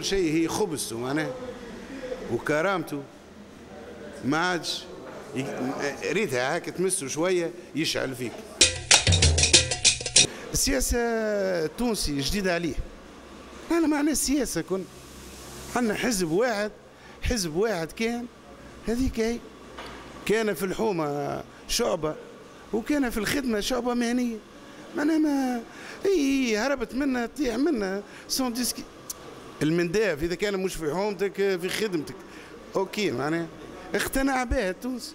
كل شيء هي خبزته معناها وكرامته. ما عادش ريتها هاك تمسه شوية يشعل فيك. السياسة التونسي جديدة عليه. أنا معناه السياسة كن. عندنا حزب واحد حزب واحد كان هذيك هي. كان في الحومة شعبة وكان في الخدمة شعبة مهنية. معناها ما إي هربت منها تطيح منها سون ديسكي. المنداف إذا كان مش في حومتك في خدمتك. OK معناها اقتنع بها التونسي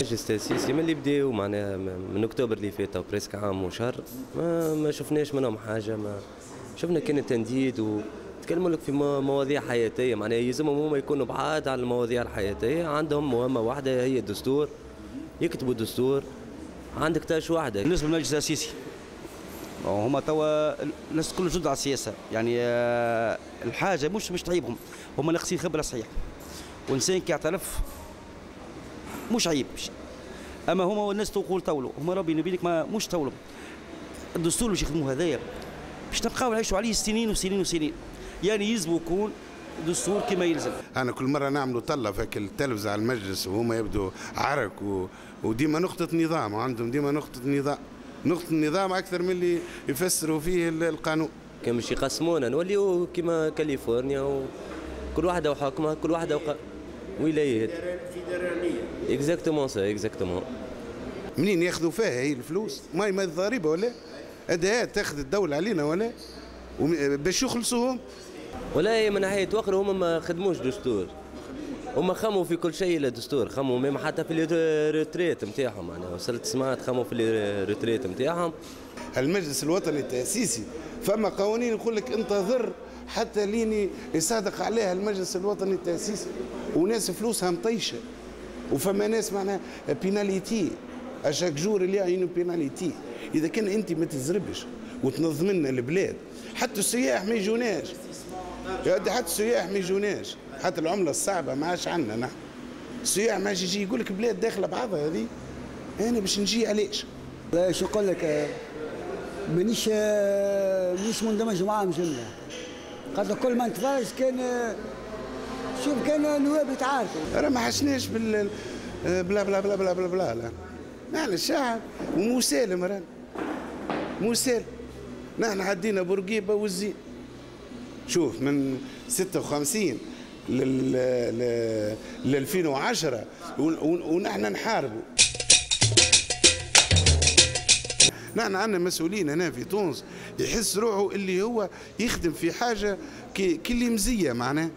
مجلس تأسيسي من اللي بداوا معناها من أكتوبر اللي فات أو presque عام وشهر ما ما شفناش منهم حاجة ما شفنا كان تنديد وتكلموا لك في مواضيع حياتية. معناها يلزمهم هما يكونوا بعاد عن المواضيع الحياتية. عندهم مهمة واحدة هي الدستور. يكتبوا الدستور. عندك تاش واحدة. بالنسبة للمجلس التاسيسي هما توا الناس كل جد على السياسة. يعني آه، الحاجة مش مش تعيبهم. هما ناقصين خبره صحيح. وإنسان كيعترف مش عيب. أما هما الناس تقول طولوا هما ربي نبيلك ما مش طولوا الدستور باش يخدموا هذايا باش نبقاو نعيشوا عليه سنين وسنين وسنين. يعني يلزم يكون دستور كما يلزم. أنا كل مرة نعملوا طلة في التلفزه على المجلس وهما يبدوا عرك و... وديما نقطة نظام وعندهم ديما نقطة نظام نقطة النظام أكثر من اللي يفسروا فيه القانون. كان باش يقسمونا نوليو كما كاليفورنيا وكل واحدة وحكمها كل واحدة وق... ولايات فيدراليه exactement ça exactement منين ياخذوا فيها هي الفلوس؟ ما ما الضريبة ولا؟ اداءات تاخذ الدولة علينا ولا؟ باش يخلصوهم؟ ولا من ناحية وقر هما ما خدموش دستور. هما خموا في كل شيء الا دستور خموا même حتى في ال retraite نتاعهم أنا وصلت سمعت خموا في ال retraite نتاعهم المجلس الوطني التأسيسي فما قوانين يقول لك انتظر حتى لين يصادق عليها المجلس الوطني التأسيسي. وناس فلوسها مطيشه وفما ناس معناها pénalité à chaque jour اللي عينو pénalité إذا كان أنت ما تزربش وتنظم لنا البلاد حتى السياح ما يجوناش. حتى السياح ما يجوناش. حتى العملة الصعبة ما عادش عندنا نحن. السياح ما يجي يقول لك بلاد داخلة بعضها هذه. أنا باش نجي علاش؟ لا شو نقول لك مانيش مانيش مندمج معاهم جمله خاطر كل ما نتفرج كان شوف كان نواب يتعاركوا. راه ما حسناش بال بلا بلا بلا بلا بلا بلا لا. نحن الشعب ومسالم رانا مسالم. نحن عدينا بورقيبة والزين. شوف من 56 لل ل 2010 ونحن نحاربوا نحن عندنا مسؤولين هنا في تونس. يحس روحه اللي هو يخدم في حاجة اللي مزية معناه.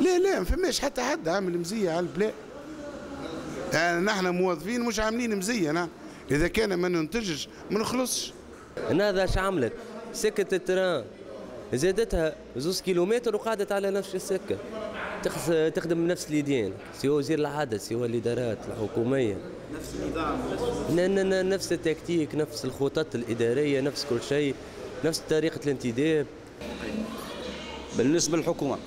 لا لا ما فماش حتى حد عامل مزية على البلاد يعني نحن موظفين مش عاملين مزية نحن إذا كان ما ننتجش ما نخلصش. هذا اش عملت سكت التران. زادتها زوز كيلومتر وقعدت على نفس السكة. تخدم نفس اليدين. سواء وزير العدد سواء الإدارات الحكومية. نفس النظام. نفس التكتيك نفس الخطط الإدارية نفس كل شيء نفس طريقة الانتداب. بالنسبة للحكومة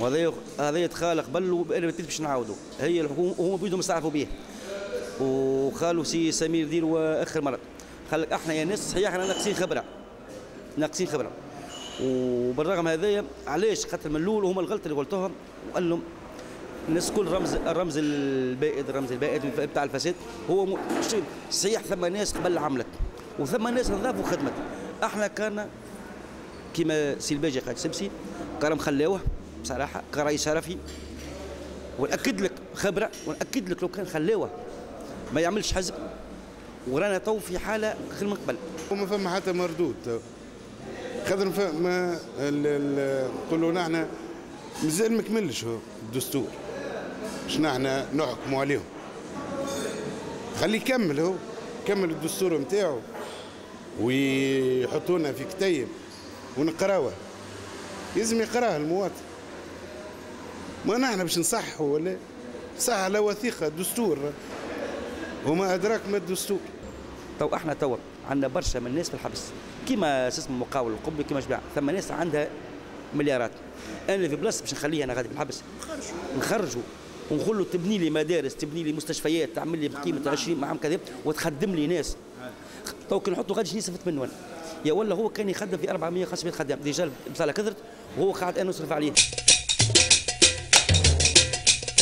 وهذا هذا يتخالق قبل باش نعاودوا هي الحكومة وهم بيدهم يستعرفوا به وخالوا سي سمير دير اخر مره قال إحنا يا ناس صحيح إحنا ناقصين خبرة. ناقصين خبرة. وبالرغم هذايا علاش؟ خاطر من الأول هما الغلطة اللي قلتوها وقال لهم الناس كل رمز الرمز البائد الرمز البائد بتاع الفساد هو. صحيح ثم ناس قبل عملت وثم ناس نضافوا خدمت أحنا كان كما سي الباجي قال سبسي كرم خلاوه بصراحة كرئيس شرفي ونأكد لك خبرة ونأكد لك لو كان خلاوه ما يعملش حزب ورانا تو في حالة خير من قبل. وما فما حتى مردود. خاطر ما نقولوا نحن مازال ما كملش الدستور. باش نحن نحكموا عليهم؟ خليه يكمل هو كمل الدستور نتاعو ويحطونا في كتيب ونقراوه. لازم يقراه المواطن. ما نحن باش نصحوا ولا؟ صح على وثيقة دستور وما أدراك ما الدستور. تو إحنا تو عندنا برشا من الناس في الحبس. كيما اسمه المقاول القبي كيما شبع. ثم ناس عندها مليارات. أنا في بلاصة باش نخليها أنا غادي في الحبس نخرجوا. ونقول له تبني لي مدارس تبني لي مستشفيات تعمل لي بقيمة 20 عام كذا وتخدم لي ناس. تو كي نحطوا غادي نستفد منه أنا يا ولا هو كان يخدم في 400 500 خدام. déjà بصالة كثرت وهو قاعد أنا نصرف عليه.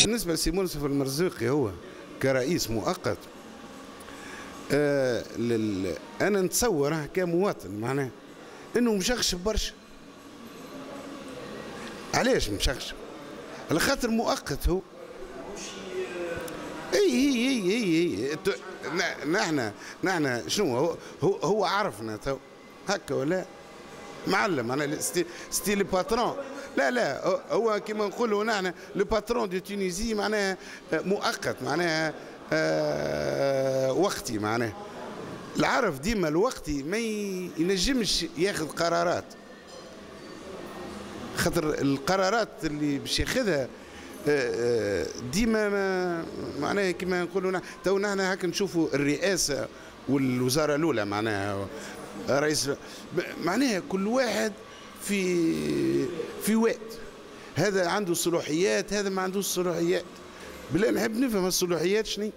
بالنسبة لسي منصف المرزوقي هو كرئيس مؤقت. آه. أنا نتصوره كمواطن معناه إنه مشخشب برشا. علاش مشخشب على خاطر مؤقت هو. إي إي إي إي, إي. نحن نحن شنو؟ هو هو, هو عرفنا تو. هكا ولا؟ معلم أنا ستي, لي باترون لا لا هو- كما نقولوا نحن لو باترون دو تونيزي معناها مؤقت معناها وقتي معناها العرف ديما الوقتي ما ينجمش ياخذ قرارات. خاطر القرارات اللي باش ياخذها آه، آه، ديما ما معناها كما نقولوا تو نحن هكا نشوفوا الرئاسة والوزارة الأولى معناها رئيس معناها كل واحد في في وقت. هذا عنده صلاحيات هذا ما عندوش صلاحيات بالله نحب نفهم الصلاحيات شنو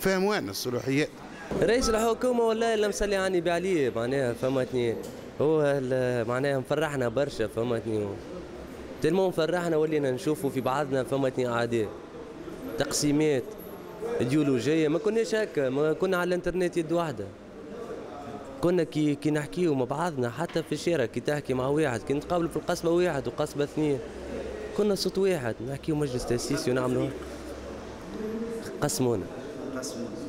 فهموا لنا الصلاحيات رئيس الحكومة والله اللي مسلي عني بعلية معناها فهمتني. هو معناها مفرحنا برشا فهمتني. تلمو مفرحنا ولينا نشوفوا في بعضنا فهمتني أعداء تقسيمات إيديولوجية. ما كناش هكا ما كنا على الإنترنت يد واحدة. كنا كي كي نحكيو مع بعضنا حتى في الشارع كي تحكي مع واحد كي نتقابلوا في القصبة واحد وقصبة اثنين. كنا صوت واحد نحكيو مجلس تأسيسي ونعملوا قسمونا.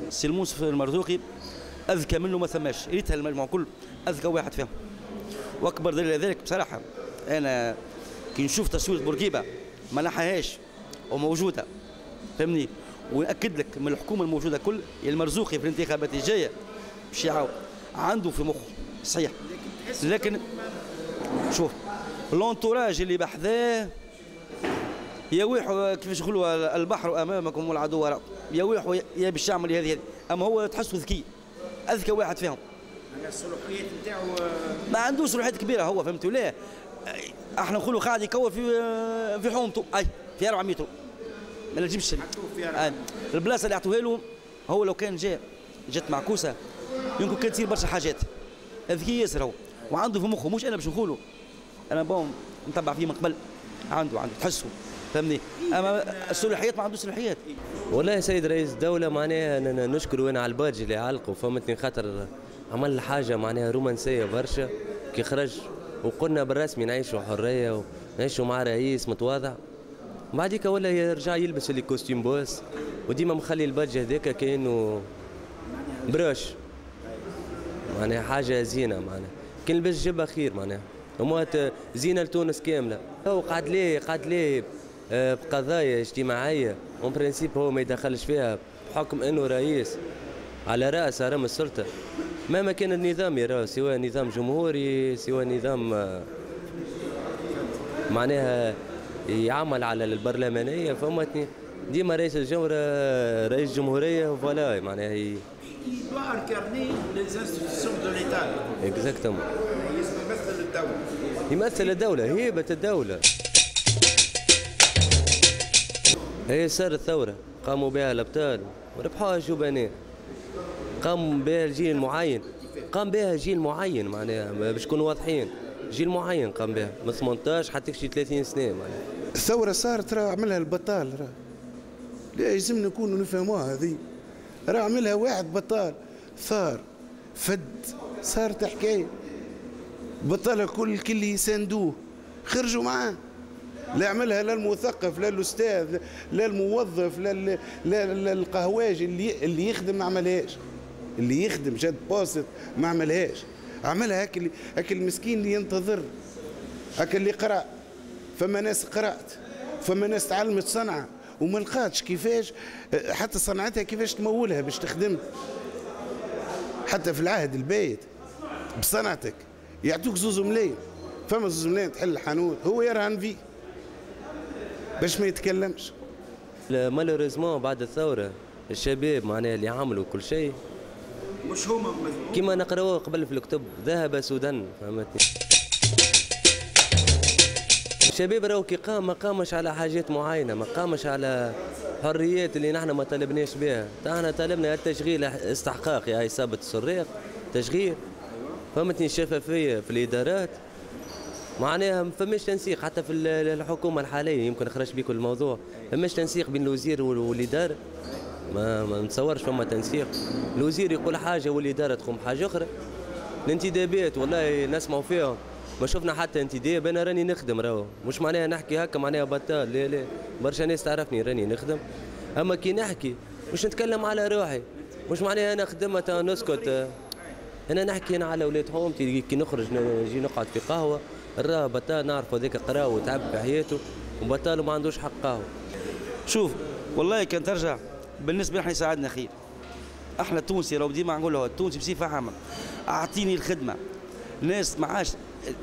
سي المنصف المرزوقي أذكى منه ما ثماش ريتها المجموعه كل أذكى واحد فيهم. وأكبر دليل ذلك بصراحة أنا كي نشوف تصوير بورقيبه ما نحاهاش وموجودة فهمني؟ ونأكد لك من الحكومة الموجودة كل المرزوقي في الانتخابات الجاية باش يعاود عنده في مخه صحيح. لكن شوف لونتوراج اللي بحذاه يويح كيفاش يقولوا البحر أمامكم والعدو وراء. يويح يا باش يعمل هذه هذه. أما هو تحسه ذكي. أذكى واحد فيهم. نتاعو ما عندوش صلاحيات كبيرة هو فهمتوا ليه إحنا نقولوا قاعد يكور في في حومته. أي في 400 متر. ما نجمش. آه. البلاصة اللي عطوها له هو لو كان جاء جات معكوسة. يمكن كان تصير برشا حاجات. ذكي ياسر هو. وعنده في مخه مش أنا باش نقولوا أنا bon نتبع فيه من قبل. عنده عنده. تحسه. فهمني؟ أما الصلاحيات ما عندوش صلاحيات والله سيد رئيس الدولة معناها نشكر أنا على الباج اللي علقوا. فهمتني؟ خاطر عمل حاجة معناها رومانسية برشا. كي خرج وقلنا بالرسمي نعيشوا حرية ونعيشوا مع رئيس متواضع. بعديك ولا يرجع يلبس les costumes Boss. وديما مخلي الباج هذاك كأنه broche معناها حاجة زينة معناها. كان لبس جبة خير معناها. ومات زينة لتونس كاملة. هو قعد ليه قعد ليه بقضايا اجتماعية en principe هو ما يدخلش فيها بحكم إنه رئيس على رأس هرم السلطة مهما كان النظام يراه سواء نظام جمهوري سواء نظام آه، معناها يعمل على البرلمانية فهمتني ديما رئيس الجمهورية رئيس جمهورية voilà معناها هي il doit incarner les institutions de l'État. exactement يمثل الدولة. يمثل الدولة هيبة الدولة هي سر الثورة. قاموا بها الأبطال. وربحوها الجبناء قام بها جيل معين. قام بها جيل معين معناها باش نكونوا واضحين. جيل معين قام بها. من 18 حتى شي 30 سنة معناها. الثورة صارت راه عملها البطال راه. لا يلزمنا نكونوا نفهموها هذه. راه عملها واحد بطال. ثار فد. صارت حكاية. بطل كل كل يساندوه خرجوا معاه. لا عملها لا المثقف لا الأستاذ لا الموظف لا لا, القهواجي اللي اللي يخدم ما عملهاش. اللي يخدم جد باسط ما عملهاش. عملها هاك اللي هاك المسكين اللي ينتظر. هاك اللي قرأ. فما ناس قرأت. فما ناس تعلمت صنعة. وما لقاتش كيفاش حتى صنعتها كيفاش تمولها باش تخدم. حتى في العهد البايت. بصنعتك. يعطوك زوز ملايين. فما زوز ملايين تحل الحانوت. هو يرهن فيه باش ما يتكلمش. مالوريزمون بعد الثورة الشباب معناها اللي عملوا كل شيء. مش هما كما نقراوه قبل في الكتب ذهب سودان فهمتني؟ الشباب راهو كي قام ما قامش على حاجات معينة ما قامش على حريات اللي نحن ما طلبناش بها إحنا طلبنا التشغيل استحقاقي هاي إصابة السراق تشغيل. فهمتني؟ الشفافية في الإدارات. معناها ما فماش تنسيق حتى في ال- الحكومة الحالية يمكن خرج بيكم الموضوع. فماش تنسيق بين الوزير وال- والإدارة. ما ما نتصورش فما تنسيق. الوزير يقول حاجة والإدارة تقوم حاجة أخرى. الانتدابات والله نسمعوا فيهم. ما شفنا حتى انتداب أنا راني نخدم راهو. مش معناها نحكي هكا معناها بطال. لا لا. برشا ناس تعرفني راني نخدم. أما كي نحكي مش نتكلم على روحي. مش معناها أنا خدمة تا نسكت. أنا نحكي أنا على ولاد حومتي كي نخرج نجي نقعد في قهوة. الراه بطال نعرف هذاك قرا وتعب في حياته وبطال ما عندوش حق قهوه شوف والله كان ترجع. بالنسبة إحنا يساعدنا خير. إحنا التونسي لو ديما نقول له التونسي بصفة عامة. أعطيني الخدمة. ناس معاش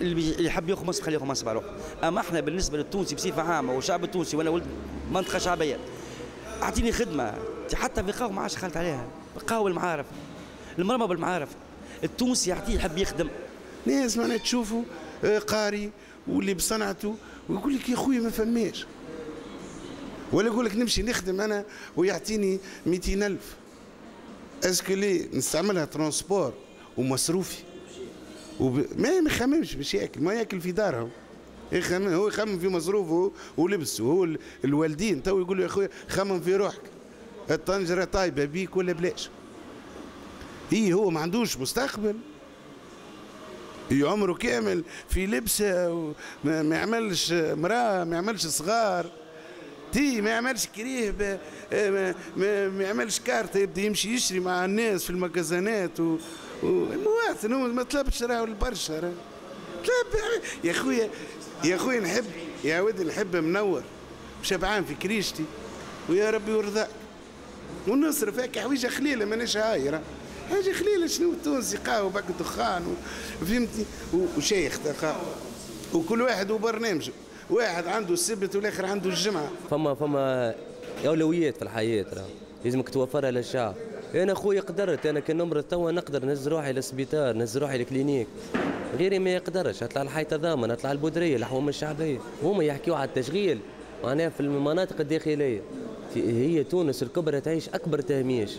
اللي يحب ياخذ منصب خليه ياخذ منصب على روحه أما إحنا بالنسبة للتونسي بصفة عامة والشعب التونسي وأنا ولد منطقه شعبيه أعطيني خدمة. حتى في قهوة ما عادش خلت عليها. قهوة المعارف. المرمى بالمعارف. التونسي يعطيه يحب يخدم. ناس معناها تشوفوا قاري واللي بصنعته ويقول لك يا خويا ما فماش. ولا يقول لك نمشي نخدم أنا ويعطيني 200 ألف. est-ce que لي نستعملها transport ومصروفي؟ وب... ما يخممش باش ياكل ما ياكل في دارهم. يخمم هو يخمم في مصروفه ولبسه هو ال- الوالدين تو يقولوا يا خويا خمم في روحك. الطنجرة طايبة بيك ولا بلاش. هي هو ما عندوش مستقبل. عمره كامل في لبسه ما يعملش مراه ما يعملش صغار. تي ما يعملش كريه ما, يعملش كارت يبدأ يمشي يشري مع الناس في المجازانات و, هو ما طلبش راهو البرشا طلب يا خويا يا خويا نحب يا ودي نحب منور شبعان في كريشتي ويا ربي يرضاك ونصرف هيك حويجة خليلة مانيش هايره حاجة خليله شنو التونسي؟ قهوه باك دخان فهمتني؟ وشيخ وكل واحد وبرنامجه واحد عنده السبت والآخر عنده الجمعة. فما فما أولويات في الحياة راه. لازمك توفرها للشعب. أنا خويا قدرت أنا كان نمرض توا نقدر نهز روحي للسبيطار نهز روحي للكلينيك. غيري ما يقدرش اطلع الحيطة ضامن اطلع البودرية الحومة الشعبية. هما يحكيوا على التشغيل. معناها في المناطق الداخلية. هي تونس الكبرى تعيش أكبر تهميش.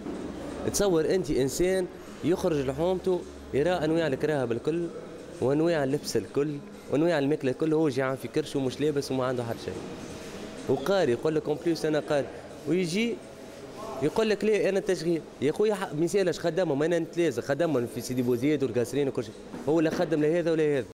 تصور أنت إنسان يخرج لحومته يرى أنواع الكراهه بالكل وأنواع اللبس الكل وأنواع الماكلة الكل هو جيعان في كرشه ومش لابس وما عنده حتى شيء. وقاري يقول لك بليس أنا قاري ويجي يقول لك ليه أنا تشغيل يا خويا ح- مثالش خدمهم؟ أنا نتلازم خدمهم في سيدي بوزيد والقاسرين وكل شيء. هو لا خدم لا هذا ولا هذا.